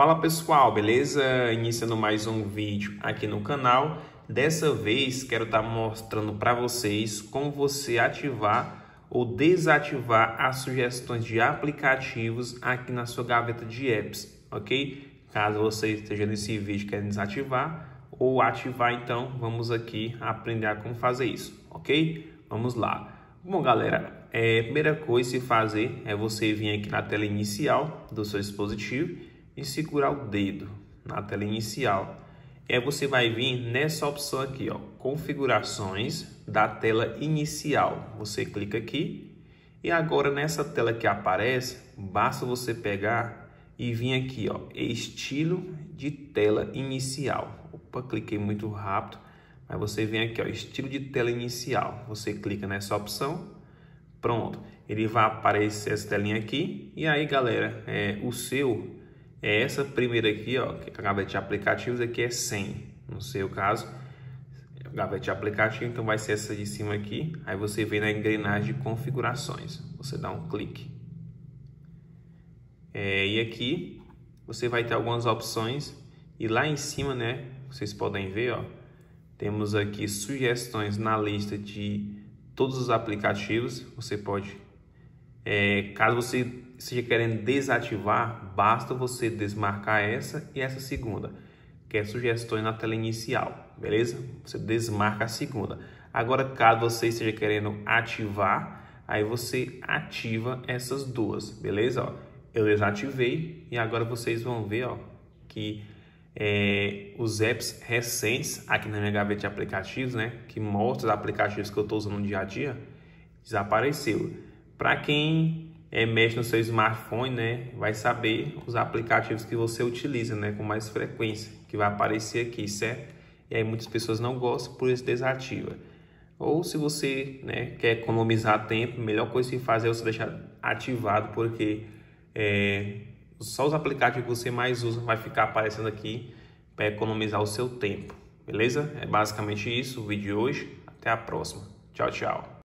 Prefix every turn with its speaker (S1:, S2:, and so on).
S1: Fala pessoal, beleza? Iniciando mais um vídeo aqui no canal. Dessa vez quero estar tá mostrando para vocês como você ativar ou desativar as sugestões de aplicativos aqui na sua gaveta de apps, ok? Caso você esteja nesse vídeo querendo desativar ou ativar, então vamos aqui aprender a como fazer isso, ok? Vamos lá. Bom, galera, é, primeira coisa a se fazer é você vir aqui na tela inicial do seu dispositivo e segurar o dedo na tela inicial. E aí você vai vir nessa opção aqui, ó, configurações da tela inicial. Você clica aqui e agora nessa tela que aparece, basta você pegar e vir aqui, ó, estilo de tela inicial. Opa, cliquei muito rápido. Mas você vem aqui, ó, estilo de tela inicial. Você clica nessa opção. Pronto, ele vai aparecer essa telinha aqui. E aí, galera, é, o seu é essa primeira aqui, ó, a gaveta de aplicativos aqui é 100. No seu caso, gaveta de aplicativo, então vai ser essa de cima aqui. Aí você vem na engrenagem de configurações. Você dá um clique. É, e aqui você vai ter algumas opções. E lá em cima, né, vocês podem ver, ó, temos aqui sugestões na lista de todos os aplicativos. Você pode, é, caso você esteja querendo desativar, basta você desmarcar essa e essa segunda, que é sugestões na tela inicial, beleza? Você desmarca a segunda. Agora, caso você esteja querendo ativar, aí você ativa essas duas, beleza? Ó, eu desativei e agora vocês vão ver ó, que é, os apps recentes aqui na minha gaveta de aplicativos, né, que mostra os aplicativos que eu estou usando no dia a dia, desapareceu. Para quem é, mexe no seu smartphone, né, vai saber os aplicativos que você utiliza, né, com mais frequência, que vai aparecer aqui, certo? E aí muitas pessoas não gostam, por isso desativa. Ou se você né, quer economizar tempo, a melhor coisa que fazer é você deixar ativado, porque é, só os aplicativos que você mais usa vai ficar aparecendo aqui para economizar o seu tempo, beleza? É basicamente isso o vídeo de hoje. Até a próxima. Tchau, tchau.